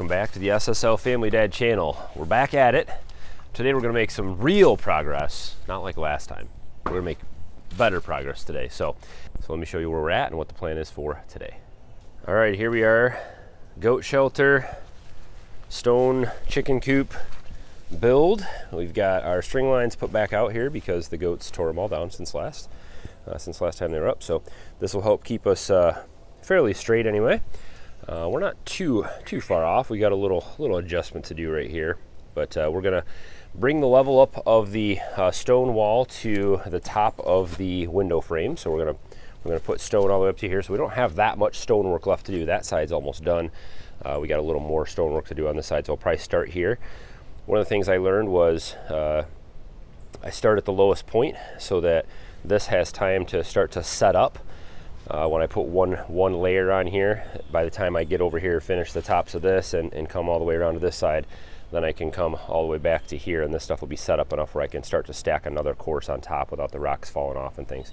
Welcome back to the SSL Family Dad channel. We're back at it. Today we're gonna make some real progress, not like last time. We're gonna make better progress today. So, so let me show you where we're at and what the plan is for today. All right, here we are, goat shelter, stone chicken coop build. We've got our string lines put back out here because the goats tore them all down since last, uh, since last time they were up. So this will help keep us uh, fairly straight anyway. Uh, we're not too too far off. We got a little little adjustment to do right here, but uh, we're gonna bring the level up of the uh, stone wall to the top of the window frame. So we're gonna we're gonna put stone all the way up to here. So we don't have that much stonework left to do. That side's almost done. Uh, we got a little more stonework to do on this side, so I'll probably start here. One of the things I learned was uh, I start at the lowest point so that this has time to start to set up. Uh, when I put one one layer on here, by the time I get over here, finish the tops of this and, and come all the way around to this side, then I can come all the way back to here and this stuff will be set up enough where I can start to stack another course on top without the rocks falling off and things.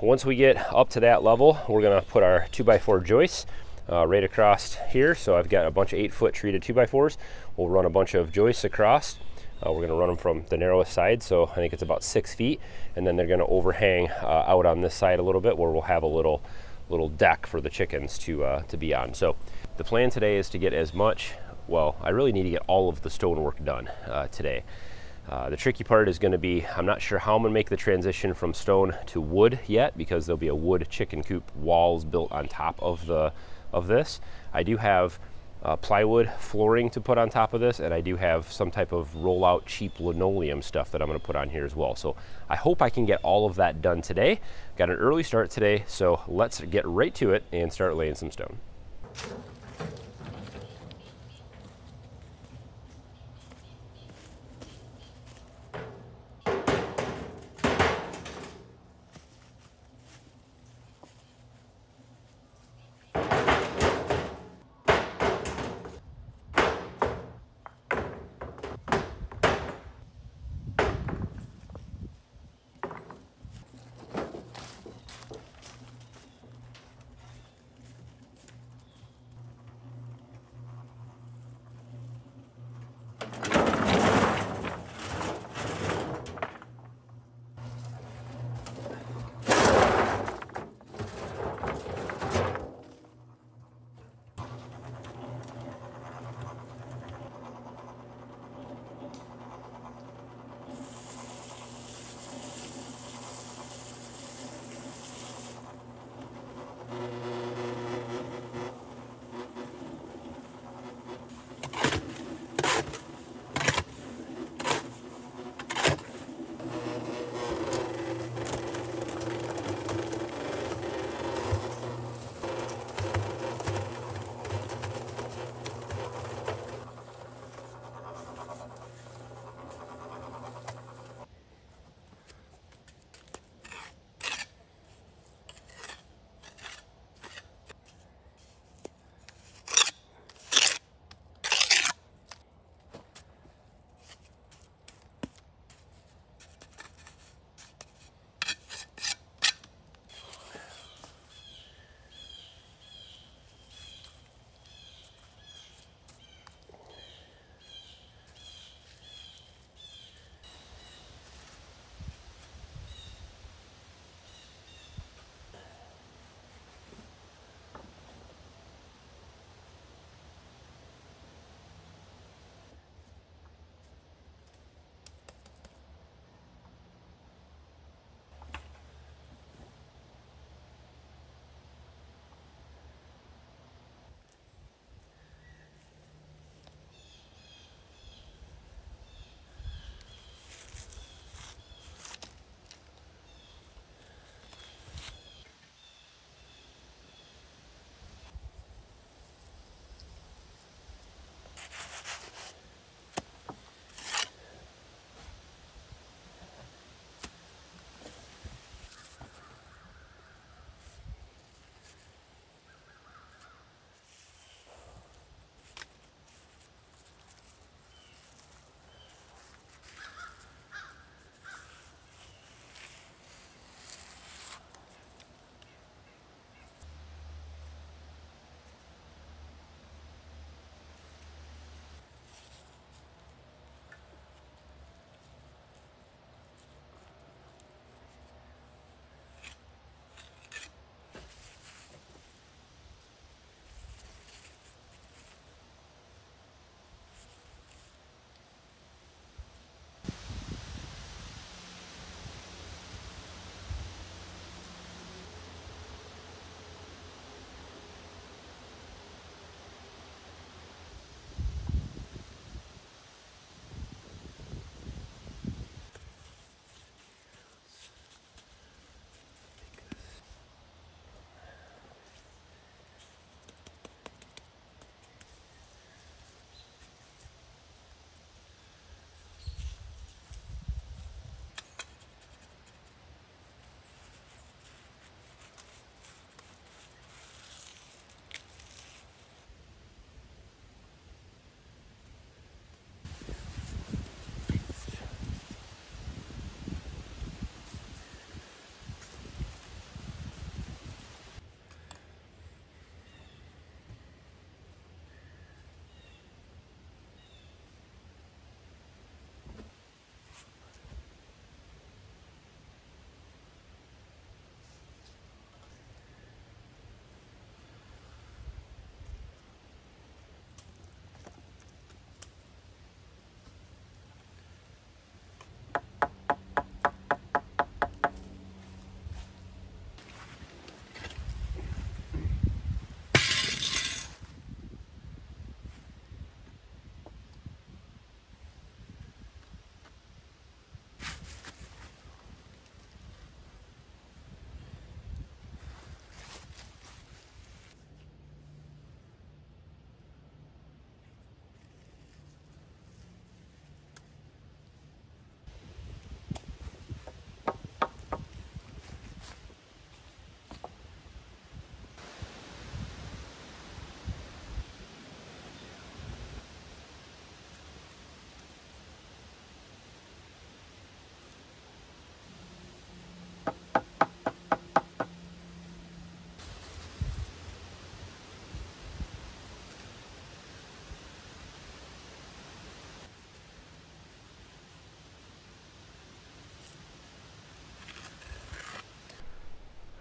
Once we get up to that level, we're gonna put our 2x4 joists uh, right across here. So I've got a bunch of eight foot treated 2x4s. We'll run a bunch of joists across. Uh, we're gonna run them from the narrowest side, so I think it's about six feet, and then they're gonna overhang uh, out on this side a little bit where we'll have a little little deck for the chickens to, uh, to be on. So the plan today is to get as much, well, I really need to get all of the stonework done uh, today. Uh, the tricky part is going to be I'm not sure how I'm going to make the transition from stone to wood yet because there'll be a wood chicken coop walls built on top of the of this. I do have uh, plywood flooring to put on top of this and I do have some type of rollout cheap linoleum stuff that I'm going to put on here as well. So I hope I can get all of that done today. Got an early start today so let's get right to it and start laying some stone.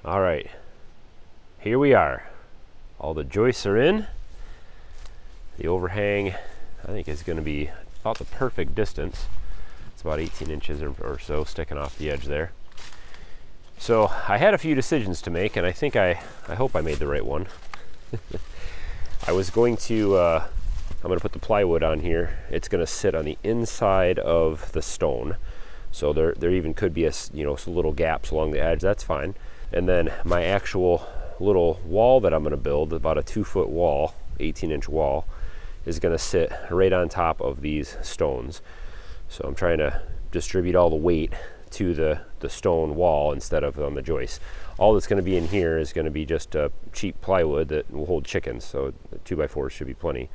All right, here we are. All the joists are in. The overhang, I think is gonna be about the perfect distance. It's about 18 inches or, or so sticking off the edge there. So I had a few decisions to make and I think I, I hope I made the right one. I was going to, uh, I'm going to put the plywood on here. It's going to sit on the inside of the stone. So there, there even could be a, you know, some little gaps along the edge. That's fine. And then my actual little wall that I'm going to build, about a two foot wall, 18 inch wall, is going to sit right on top of these stones. So I'm trying to distribute all the weight to the, the stone wall instead of on the joist all that's going to be in here is going to be just uh, cheap plywood that will hold chickens. So two by fours should be plenty.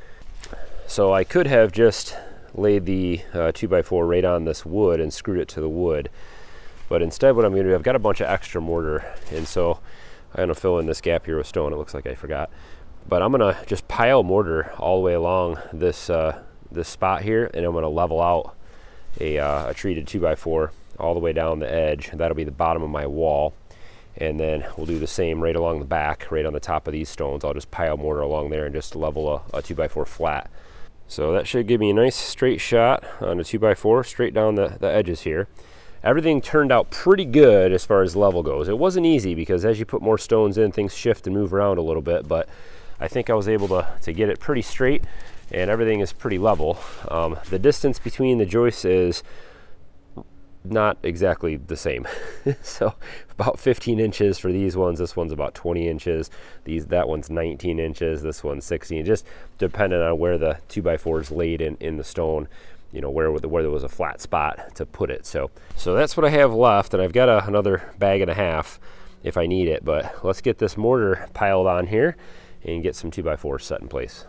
So I could have just laid the uh, two by four right on this wood and screwed it to the wood. But instead what I'm to do, I've got a bunch of extra mortar. And so I'm to fill in this gap here with stone. It looks like I forgot. But I'm to just pile mortar all the way along this, uh, this spot here. And I'm to level out a, uh, a treated two by four all the way down the edge. That'll be the bottom of my wall and then we'll do the same right along the back right on the top of these stones I'll just pile mortar along there and just level a, a 2x4 flat so that should give me a nice straight shot on a 2x4 straight down the, the edges here everything turned out pretty good as far as level goes it wasn't easy because as you put more stones in things shift and move around a little bit but I think I was able to, to get it pretty straight and everything is pretty level um, the distance between the joists is not exactly the same. so about 15 inches for these ones. This one's about 20 inches. These that one's 19 inches. This one's 16. Just depending on where the 2x4 is laid in in the stone. You know where where there was a flat spot to put it. So so that's what I have left, and I've got a, another bag and a half if I need it. But let's get this mortar piled on here and get some two by fours set in place.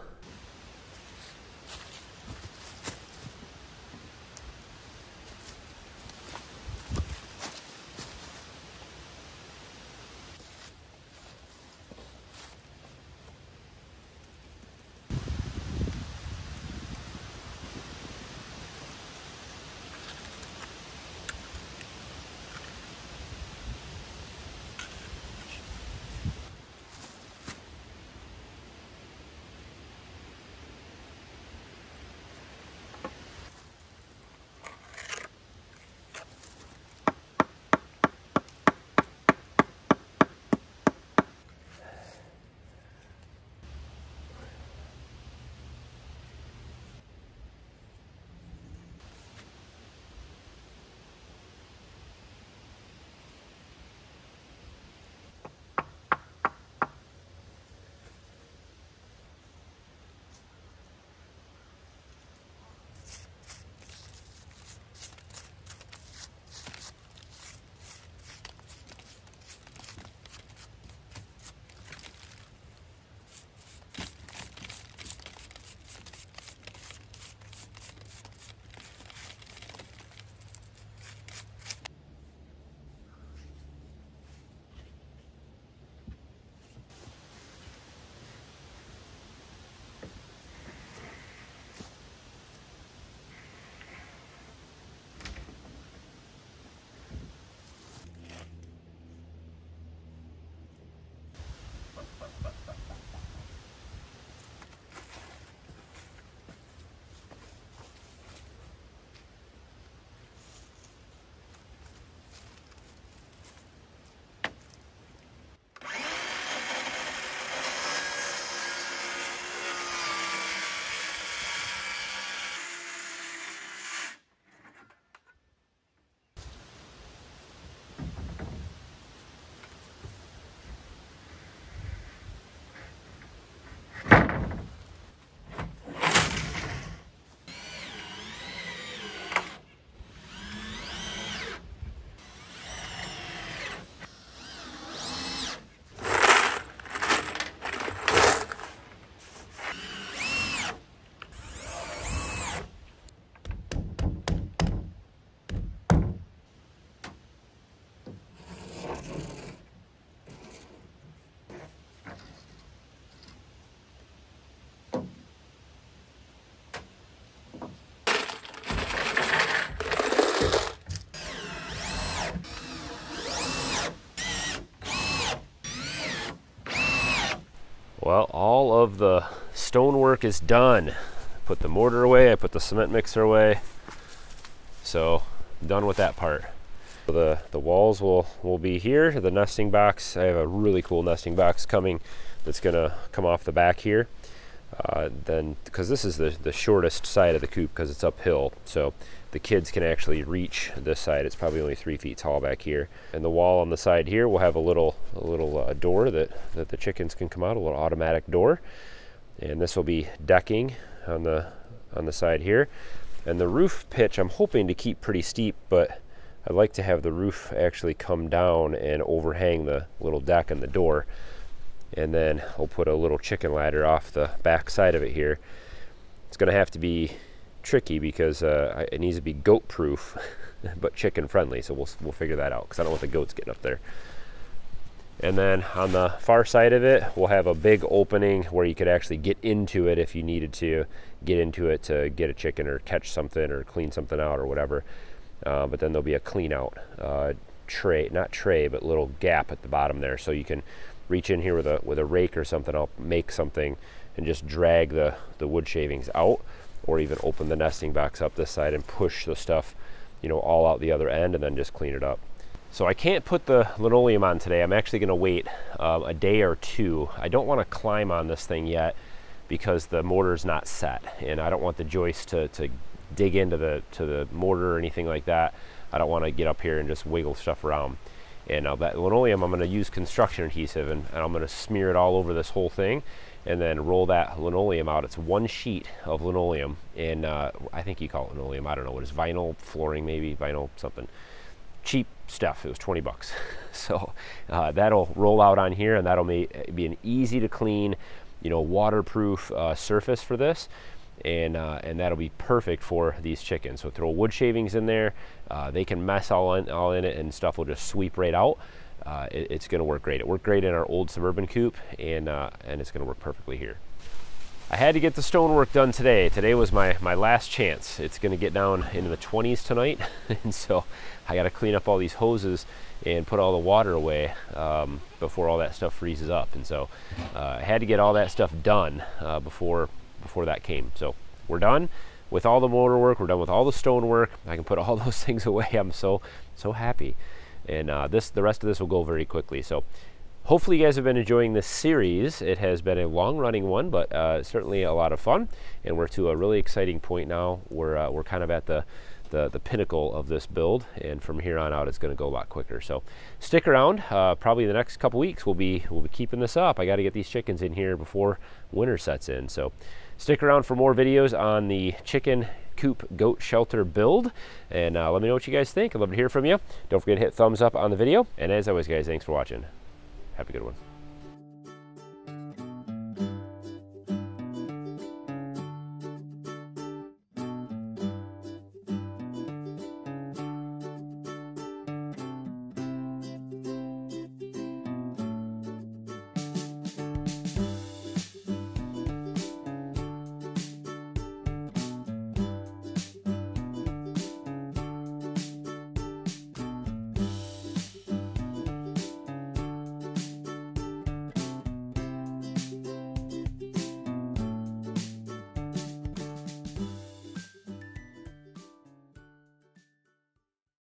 Of the stonework is done. Put the mortar away, I put the cement mixer away. So done with that part. The, the walls will, will be here. The nesting box, I have a really cool nesting box coming that's gonna come off the back here. Uh, then, because this is the, the shortest side of the coop because it's uphill. So the kids can actually reach this side. It's probably only three feet tall back here. And the wall on the side here will have a little a little uh, door that, that the chickens can come out, a little automatic door. And this will be decking on the on the side here. And the roof pitch I'm hoping to keep pretty steep, but I'd like to have the roof actually come down and overhang the little deck and the door. And then I'll put a little chicken ladder off the back side of it here. It's gonna have to be tricky because uh, it needs to be goat proof, but chicken friendly. So we'll, we'll figure that out because I don't want the goats getting up there. And then on the far side of it, we'll have a big opening where you could actually get into it if you needed to get into it to get a chicken or catch something or clean something out or whatever. Uh, but then there'll be a clean out uh, tray, not tray, but little gap at the bottom there. So you can reach in here with a, with a rake or something. I'll make something and just drag the, the wood shavings out or even open the nesting box up this side and push the stuff, you know, all out the other end and then just clean it up. So I can't put the linoleum on today. I'm actually gonna wait um, a day or two. I don't wanna climb on this thing yet because the mortar is not set and I don't want the joist to, to dig into the, to the mortar or anything like that. I don't wanna get up here and just wiggle stuff around. And uh, that linoleum, I'm gonna use construction adhesive and, and I'm gonna smear it all over this whole thing and then roll that linoleum out. It's one sheet of linoleum and uh, I think you call it linoleum. I don't know what is vinyl flooring, maybe vinyl something. Cheap stuff. It was 20 bucks. so uh, that'll roll out on here and that'll be an easy to clean, you know, waterproof uh, surface for this. And, uh, and that'll be perfect for these chickens. So throw wood shavings in there. Uh, they can mess all in, all in it and stuff will just sweep right out uh, it, it's going to work great. It worked great in our old Suburban coop, and, uh, and it's going to work perfectly here. I had to get the stonework done today. Today was my, my last chance. It's going to get down into the 20s tonight, and so I got to clean up all these hoses and put all the water away um, before all that stuff freezes up. And so uh, I had to get all that stuff done uh, before before that came. So we're done with all the mortar work. We're done with all the stonework. I can put all those things away. I'm so so happy and uh, this the rest of this will go very quickly. So hopefully you guys have been enjoying this series. It has been a long running one, but uh, certainly a lot of fun. And we're to a really exciting point now. We're, uh, we're kind of at the, the, the, pinnacle of this build. And from here on out, it's going to go a lot quicker. So stick around. Uh, probably the next couple weeks, we'll be, we'll be keeping this up. I got to get these chickens in here before winter sets in. So stick around for more videos on the chicken coop goat shelter build. And uh, let me know what you guys think. I'd love to hear from you. Don't forget to hit thumbs up on the video. And as always, guys, thanks for watching. Have a good one.